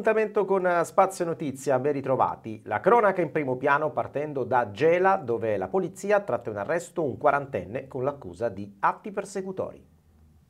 Appuntamento con Spazio Notizia, ben ritrovati. La cronaca in primo piano partendo da Gela, dove la polizia tratta in arresto un quarantenne con l'accusa di atti persecutori.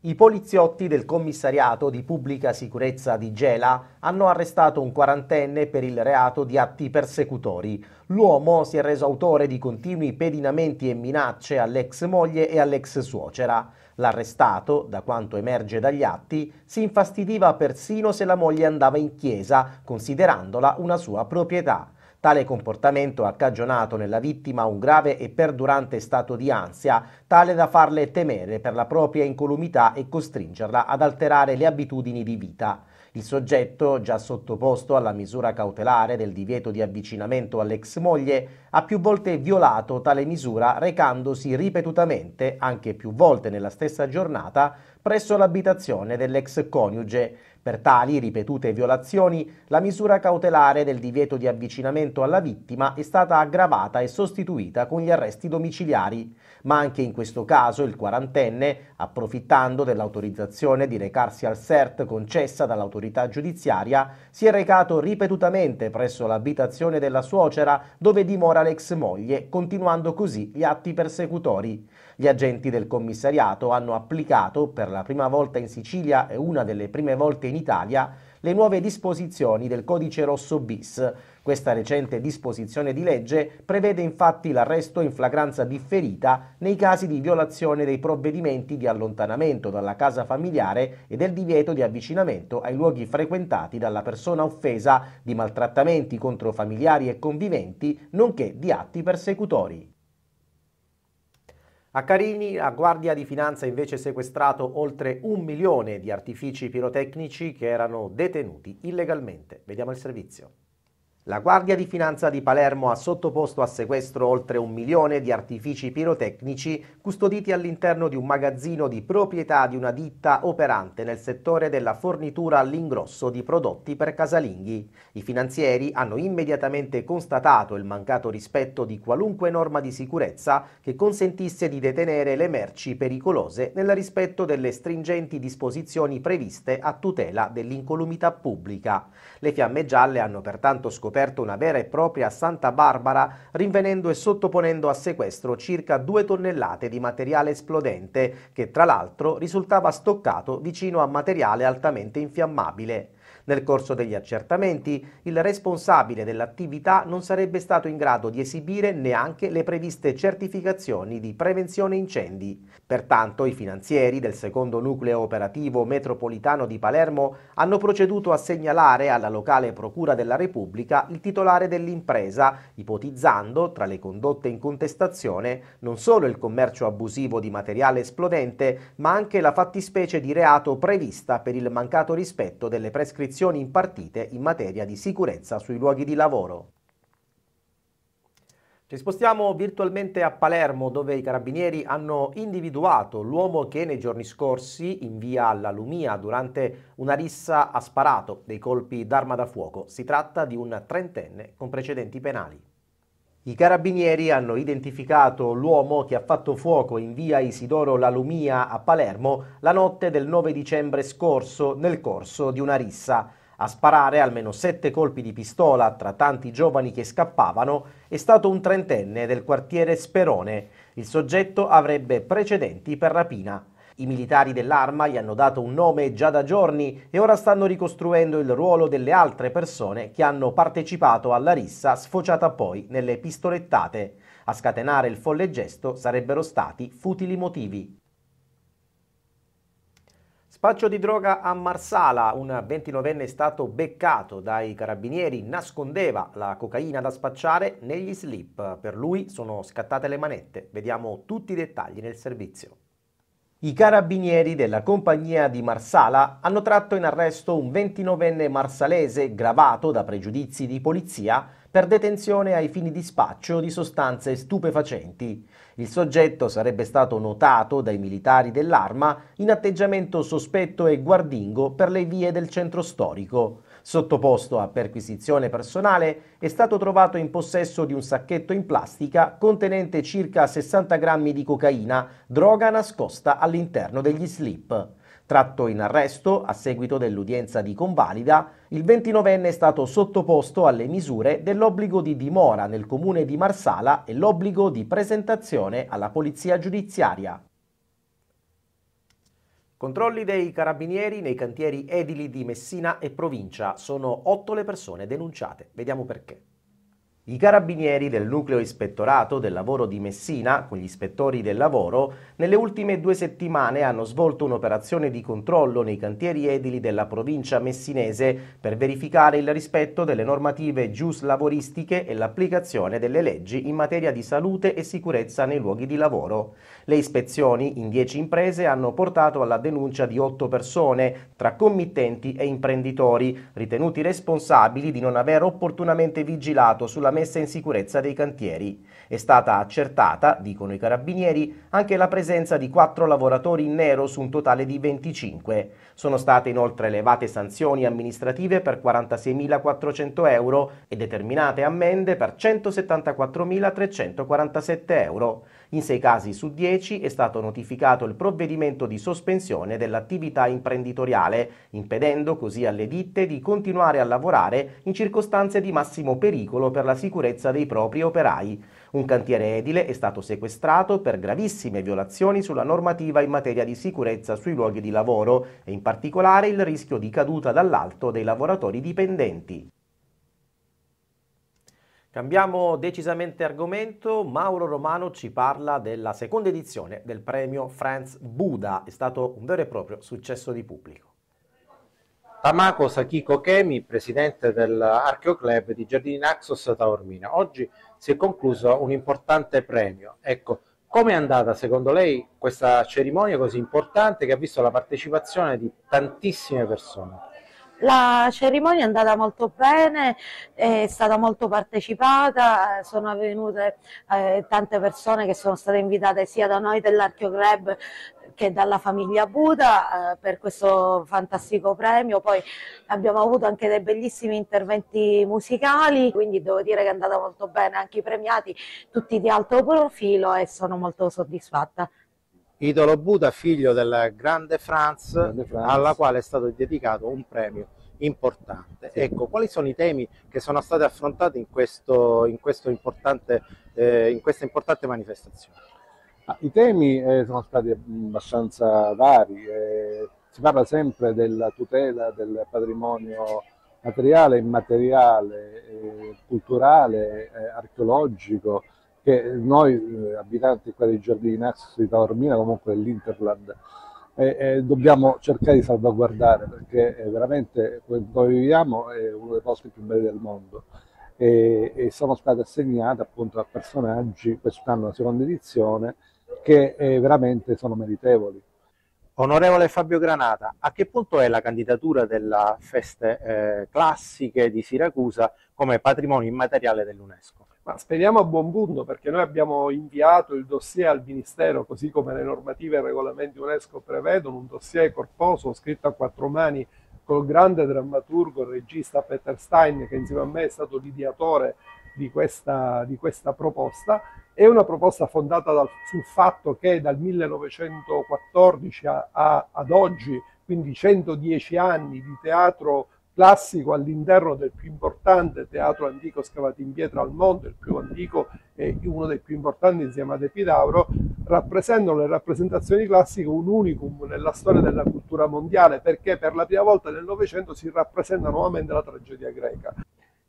I poliziotti del commissariato di pubblica sicurezza di Gela hanno arrestato un quarantenne per il reato di atti persecutori. L'uomo si è reso autore di continui pedinamenti e minacce all'ex moglie e all'ex suocera. L'arrestato, da quanto emerge dagli atti, si infastidiva persino se la moglie andava in chiesa, considerandola una sua proprietà. Tale comportamento ha cagionato nella vittima un grave e perdurante stato di ansia, tale da farle temere per la propria incolumità e costringerla ad alterare le abitudini di vita. Il soggetto, già sottoposto alla misura cautelare del divieto di avvicinamento all'ex moglie, ha più volte violato tale misura recandosi ripetutamente, anche più volte nella stessa giornata, presso l'abitazione dell'ex coniuge. Per tali ripetute violazioni, la misura cautelare del divieto di avvicinamento alla vittima è stata aggravata e sostituita con gli arresti domiciliari, ma anche in questo caso il quarantenne, approfittando dell'autorizzazione di recarsi al CERT concessa dall'autorità giudiziaria, si è recato ripetutamente presso l'abitazione della suocera dove dimora l'ex moglie, continuando così gli atti persecutori. Gli agenti del commissariato hanno applicato per la prima volta in Sicilia e una delle prime volte in Italia le nuove disposizioni del codice rosso bis. Questa recente disposizione di legge prevede infatti l'arresto in flagranza differita nei casi di violazione dei provvedimenti di allontanamento dalla casa familiare e del divieto di avvicinamento ai luoghi frequentati dalla persona offesa, di maltrattamenti contro familiari e conviventi, nonché di atti persecutori. A Carini la Guardia di Finanza ha invece sequestrato oltre un milione di artifici pirotecnici che erano detenuti illegalmente. Vediamo il servizio. La Guardia di Finanza di Palermo ha sottoposto a sequestro oltre un milione di artifici pirotecnici custoditi all'interno di un magazzino di proprietà di una ditta operante nel settore della fornitura all'ingrosso di prodotti per casalinghi. I finanzieri hanno immediatamente constatato il mancato rispetto di qualunque norma di sicurezza che consentisse di detenere le merci pericolose nel rispetto delle stringenti disposizioni previste a tutela dell'incolumità pubblica. Le fiamme gialle hanno pertanto scoperto scoperto una vera e propria Santa Barbara, rinvenendo e sottoponendo a sequestro circa due tonnellate di materiale esplodente, che tra l'altro risultava stoccato vicino a materiale altamente infiammabile. Nel corso degli accertamenti, il responsabile dell'attività non sarebbe stato in grado di esibire neanche le previste certificazioni di prevenzione incendi. Pertanto i finanzieri del secondo nucleo operativo metropolitano di Palermo hanno proceduto a segnalare alla locale Procura della Repubblica il titolare dell'impresa, ipotizzando, tra le condotte in contestazione, non solo il commercio abusivo di materiale esplodente, ma anche la fattispecie di reato prevista per il mancato rispetto delle prescrizioni istruzioni impartite in materia di sicurezza sui luoghi di lavoro. Ci spostiamo virtualmente a Palermo dove i carabinieri hanno individuato l'uomo che nei giorni scorsi in via alla Lumia durante una rissa ha sparato dei colpi d'arma da fuoco. Si tratta di un trentenne con precedenti penali. I carabinieri hanno identificato l'uomo che ha fatto fuoco in via Isidoro Lalumia a Palermo la notte del 9 dicembre scorso nel corso di una rissa. A sparare almeno sette colpi di pistola tra tanti giovani che scappavano è stato un trentenne del quartiere Sperone. Il soggetto avrebbe precedenti per rapina. I militari dell'arma gli hanno dato un nome già da giorni e ora stanno ricostruendo il ruolo delle altre persone che hanno partecipato alla rissa sfociata poi nelle pistolettate. A scatenare il folle gesto sarebbero stati futili motivi. Spaccio di droga a Marsala, un 29enne è stato beccato dai carabinieri, nascondeva la cocaina da spacciare negli slip. Per lui sono scattate le manette. Vediamo tutti i dettagli nel servizio. I carabinieri della compagnia di Marsala hanno tratto in arresto un 29enne marsalese gravato da pregiudizi di polizia per detenzione ai fini di spaccio di sostanze stupefacenti. Il soggetto sarebbe stato notato dai militari dell'arma in atteggiamento sospetto e guardingo per le vie del centro storico. Sottoposto a perquisizione personale, è stato trovato in possesso di un sacchetto in plastica contenente circa 60 grammi di cocaina, droga nascosta all'interno degli slip. Tratto in arresto a seguito dell'udienza di convalida, il 29enne è stato sottoposto alle misure dell'obbligo di dimora nel comune di Marsala e l'obbligo di presentazione alla polizia giudiziaria. Controlli dei carabinieri nei cantieri edili di Messina e provincia. Sono otto le persone denunciate. Vediamo perché. I carabinieri del nucleo ispettorato del lavoro di Messina, con gli ispettori del lavoro, nelle ultime due settimane hanno svolto un'operazione di controllo nei cantieri edili della provincia messinese per verificare il rispetto delle normative gius lavoristiche e l'applicazione delle leggi in materia di salute e sicurezza nei luoghi di lavoro. Le ispezioni in dieci imprese hanno portato alla denuncia di otto persone, tra committenti e imprenditori, ritenuti responsabili di non aver opportunamente vigilato sulla messa in sicurezza dei cantieri. È stata accertata, dicono i carabinieri, anche la presenza di quattro lavoratori in nero su un totale di 25. Sono state inoltre elevate sanzioni amministrative per 46.400 euro e determinate ammende per 174.347 euro. In sei casi su dieci è stato notificato il provvedimento di sospensione dell'attività imprenditoriale, impedendo così alle ditte di continuare a lavorare in circostanze di massimo pericolo per la sicurezza dei propri operai. Un cantiere edile è stato sequestrato per gravissime violazioni sulla normativa in materia di sicurezza sui luoghi di lavoro e in particolare il rischio di caduta dall'alto dei lavoratori dipendenti. Cambiamo decisamente argomento, Mauro Romano ci parla della seconda edizione del premio Franz Buda, è stato un vero e proprio successo di pubblico. Tamako Sakiko Kemi, presidente dell'Archeo Club di Giardini Naxos Taormina. Oggi si è concluso un importante premio. Ecco, come è andata secondo lei questa cerimonia così importante che ha visto la partecipazione di tantissime persone? La cerimonia è andata molto bene, è stata molto partecipata, sono venute eh, tante persone che sono state invitate sia da noi dell'Archeo Club che dalla famiglia Buda eh, per questo fantastico premio. Poi abbiamo avuto anche dei bellissimi interventi musicali, quindi devo dire che è andata molto bene, anche i premiati tutti di alto profilo e sono molto soddisfatta. Idolo Buda, figlio del grande Franz, grande Franz, alla quale è stato dedicato un premio importante. Sì. Ecco, quali sono i temi che sono stati affrontati in, questo, in, questo importante, eh, in questa importante manifestazione? Ah, I temi eh, sono stati abbastanza vari, eh, si parla sempre della tutela del patrimonio materiale, immateriale, eh, culturale, eh, archeologico, che noi eh, abitanti qua dei giardini Naxos di Taormina, comunque dell'Interland, eh, eh, dobbiamo cercare di salvaguardare perché veramente dove viviamo è uno dei posti più belli del mondo e, e sono state assegnate appunto a personaggi quest'anno la seconda edizione che eh, veramente sono meritevoli. Onorevole Fabio Granata, a che punto è la candidatura della feste eh, classiche di Siracusa come patrimonio immateriale dell'UNESCO? Ma speriamo a buon punto perché noi abbiamo inviato il dossier al Ministero, così come le normative e i regolamenti UNESCO prevedono, un dossier corposo scritto a quattro mani col grande drammaturgo, il regista Peter Stein, che insieme a me è stato l'ideatore di questa, di questa proposta. È una proposta fondata dal, sul fatto che dal 1914 a, a, ad oggi, quindi 110 anni di teatro classico all'interno del più importante teatro antico scavato in pietra al mondo, il più antico e uno dei più importanti insieme ad Epidauro, rappresentano le rappresentazioni classiche un unicum nella storia della cultura mondiale perché per la prima volta nel Novecento si rappresenta nuovamente la tragedia greca.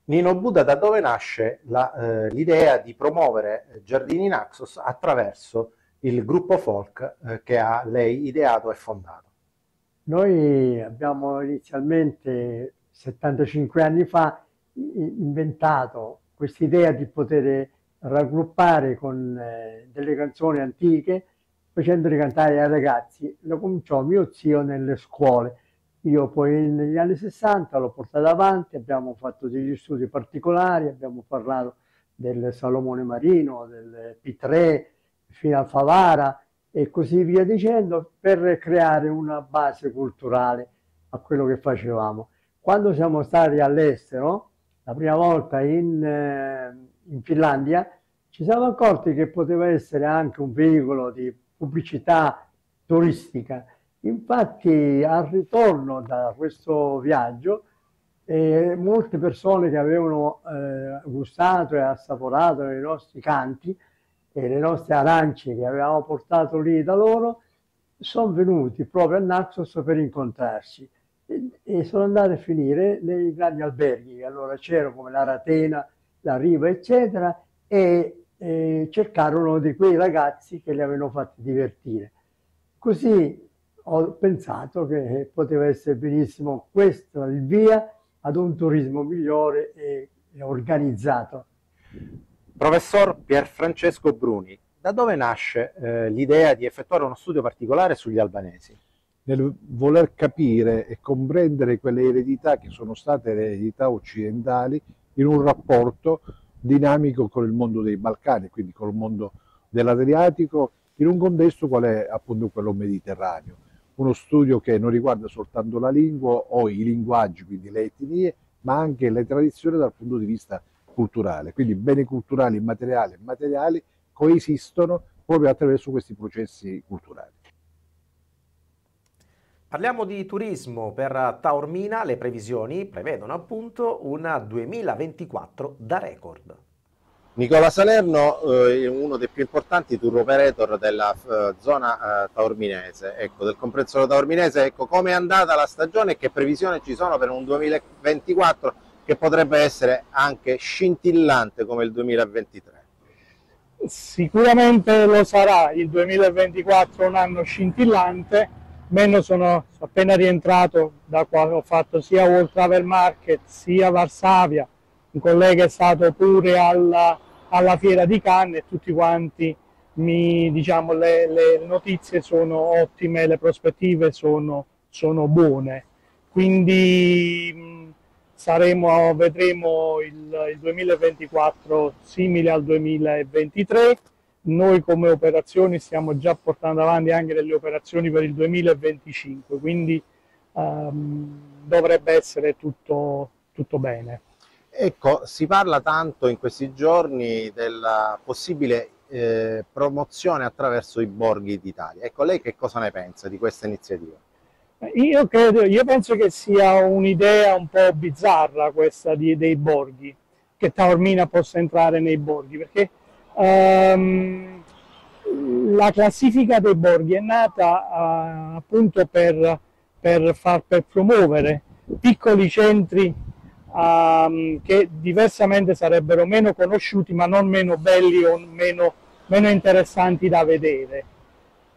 Nino Buddha, da dove nasce eh, l'idea di promuovere Giardini Naxos attraverso il gruppo folk eh, che ha lei ideato e fondato? Noi abbiamo inizialmente 75 anni fa inventato questa idea di poter raggruppare con eh, delle canzoni antiche facendole cantare ai ragazzi. Lo cominciò mio zio nelle scuole. Io poi negli anni 60 l'ho portato avanti, abbiamo fatto degli studi particolari, abbiamo parlato del Salomone Marino, del P3, fino al Favara e così via dicendo per creare una base culturale a quello che facevamo. Quando siamo stati all'estero, la prima volta in, eh, in Finlandia, ci siamo accorti che poteva essere anche un veicolo di pubblicità turistica. Infatti al ritorno da questo viaggio eh, molte persone che avevano eh, gustato e assaporato i nostri canti e le nostre arance che avevamo portato lì da loro sono venuti proprio a Naxos per incontrarci e, sono andati a finire nei grandi alberghi allora c'erano come la Ratena, la Riva eccetera e, e cercarono di quei ragazzi che li avevano fatti divertire. Così ho pensato che poteva essere benissimo questo il via ad un turismo migliore e, e organizzato. Professor Pierfrancesco Bruni, da dove nasce eh, l'idea di effettuare uno studio particolare sugli albanesi? Nel voler capire e comprendere quelle eredità che sono state le eredità occidentali in un rapporto dinamico con il mondo dei Balcani, quindi con il mondo dell'Adriatico, in un contesto qual è appunto quello mediterraneo uno studio che non riguarda soltanto la lingua o i linguaggi, quindi le etnie, ma anche le tradizioni dal punto di vista culturale. Quindi beni culturali immateriali e materiali coesistono proprio attraverso questi processi culturali. Parliamo di turismo. Per Taormina le previsioni prevedono appunto un 2024 da record. Nicola Salerno eh, è uno dei più importanti tour operator della uh, zona uh, taorminese, ecco, del comprensorio taorminese. Ecco, come è andata la stagione e che previsioni ci sono per un 2024 che potrebbe essere anche scintillante come il 2023? Sicuramente lo sarà il 2024 un anno scintillante, meno sono appena rientrato da quando ho fatto sia World Travel Market sia Varsavia, un collega è stato pure alla, alla fiera di Cannes e tutti quanti mi, diciamo, le, le, notizie sono ottime, le prospettive sono, sono buone. Quindi saremo, vedremo il, il 2024 simile al 2023. Noi come operazioni stiamo già portando avanti anche delle operazioni per il 2025, quindi um, dovrebbe essere tutto, tutto bene. Ecco, si parla tanto in questi giorni della possibile eh, promozione attraverso i borghi d'Italia. Ecco, lei che cosa ne pensa di questa iniziativa? Io, credo, io penso che sia un'idea un po' bizzarra questa di, dei borghi, che Taormina possa entrare nei borghi, perché um, la classifica dei borghi è nata uh, appunto per, per, far, per promuovere piccoli centri um, che diversamente sarebbero meno conosciuti ma non meno belli o meno, meno interessanti da vedere.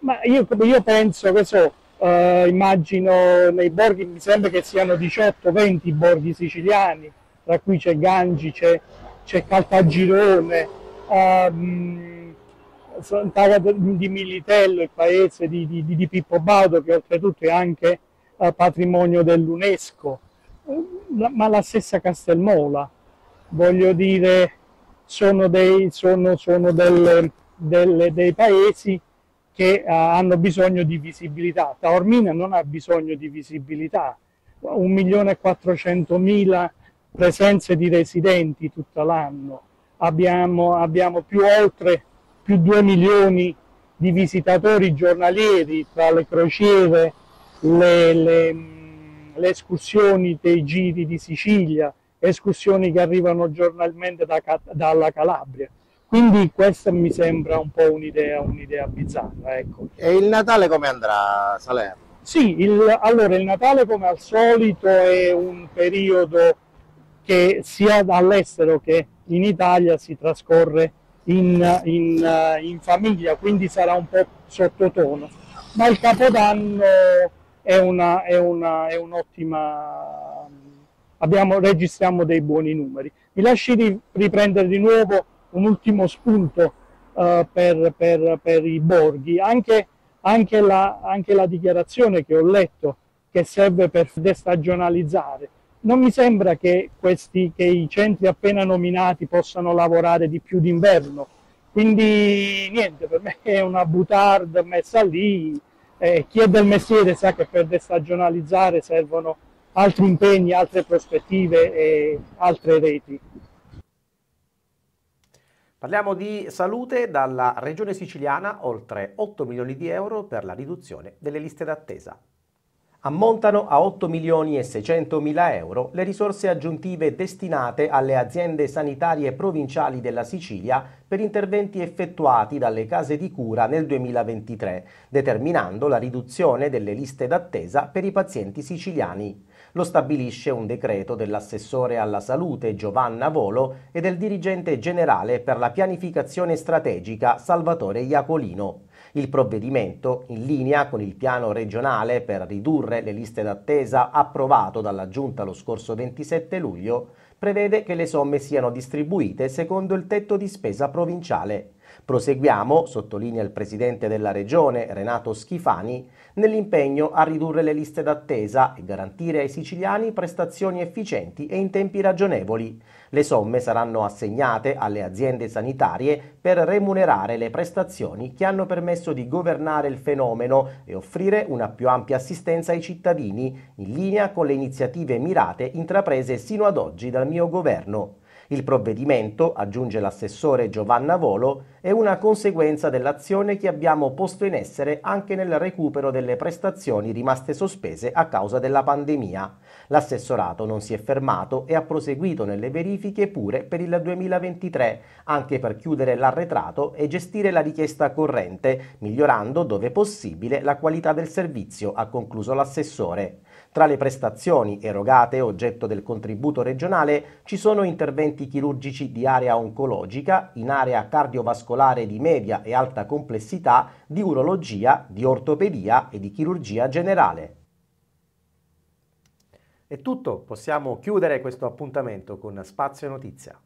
Ma io, io penso che so, uh, immagino nei borghi, mi sembra che siano 18-20 borghi siciliani, tra cui c'è Gangi, c'è, c'è Caltagirone, um, di Militello, il paese di, di, di Pippo Baudo, che oltretutto è anche uh, patrimonio dell'UNESCO. Ma la stessa Castelmola, voglio dire, sono dei, sono, sono delle, delle, dei paesi che uh, hanno bisogno di visibilità. Taormina non ha bisogno di visibilità, 1.400.000 presenze di residenti tutto l'anno, abbiamo, abbiamo più oltre più 2 milioni di visitatori giornalieri tra le crociere, le, le le escursioni dei giri di Sicilia, escursioni che arrivano giornalmente da, dalla Calabria. Quindi questa mi sembra un po' un'idea, un'idea bizzarra. Ecco. E il Natale come andrà Salerno? Sì, il, allora il Natale come al solito è un periodo che sia all'estero che in Italia si trascorre in, in, in famiglia, quindi sarà un po' sottotono. Ma il Capodanno è, una, è, una, è un'ottima... Abbiamo, registriamo dei buoni numeri. Mi lasci riprendere di nuovo un ultimo spunto uh, per, per, per, i borghi, anche, anche, la, anche la dichiarazione che ho letto che serve per destagionalizzare. Non mi sembra che, questi, che i centri appena nominati possano lavorare di più d'inverno, quindi niente, per me è una butard messa lì, eh, chi è del mestiere sa che per destagionalizzare servono altri impegni, altre prospettive e altre reti. Parliamo di salute dalla regione siciliana, oltre 8 milioni di euro per la riduzione delle liste d'attesa. Ammontano a 8 milioni e 600 mila euro le risorse aggiuntive destinate alle aziende sanitarie provinciali della Sicilia per interventi effettuati dalle case di cura nel 2023, determinando la riduzione delle liste d'attesa per i pazienti siciliani. Lo stabilisce un decreto dell'assessore alla salute Giovanna Volo e del dirigente generale per la pianificazione strategica Salvatore Iacolino. Il provvedimento, in linea con il piano regionale per ridurre le liste d'attesa approvato dalla Giunta lo scorso 27 luglio, prevede che le somme siano distribuite secondo il tetto di spesa provinciale. Proseguiamo, sottolinea il presidente della regione Renato Schifani, nell'impegno a ridurre le liste d'attesa e garantire ai siciliani prestazioni efficienti e in tempi ragionevoli. Le somme saranno assegnate alle aziende sanitarie per remunerare le prestazioni che hanno permesso di governare il fenomeno e offrire una più ampia assistenza ai cittadini, in linea con le iniziative mirate intraprese sino ad oggi dal mio governo. Il provvedimento, aggiunge l'assessore Giovanna Volo, è una conseguenza dell'azione che abbiamo posto in essere anche nel recupero delle prestazioni rimaste sospese a causa della pandemia. L'assessorato non si è fermato e ha proseguito nelle verifiche pure per il 2023, anche per chiudere l'arretrato e gestire la richiesta corrente, migliorando dove possibile la qualità del servizio, ha concluso l'assessore. Tra le prestazioni erogate oggetto del contributo regionale ci sono interventi chirurgici di area oncologica, in area cardiovascolare di media e alta complessità, di urologia, di ortopedia e di chirurgia generale. È tutto, possiamo chiudere questo appuntamento con Spazio Notizia.